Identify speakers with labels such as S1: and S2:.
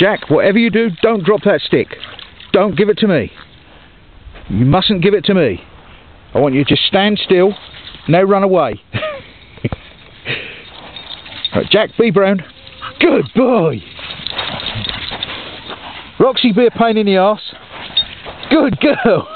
S1: Jack, whatever you do, don't drop that stick. Don't give it to me. You mustn't give it to me. I want you to just stand still, no run away. right, Jack, be brown. Good boy. Roxy, be a pain in the arse. Good girl.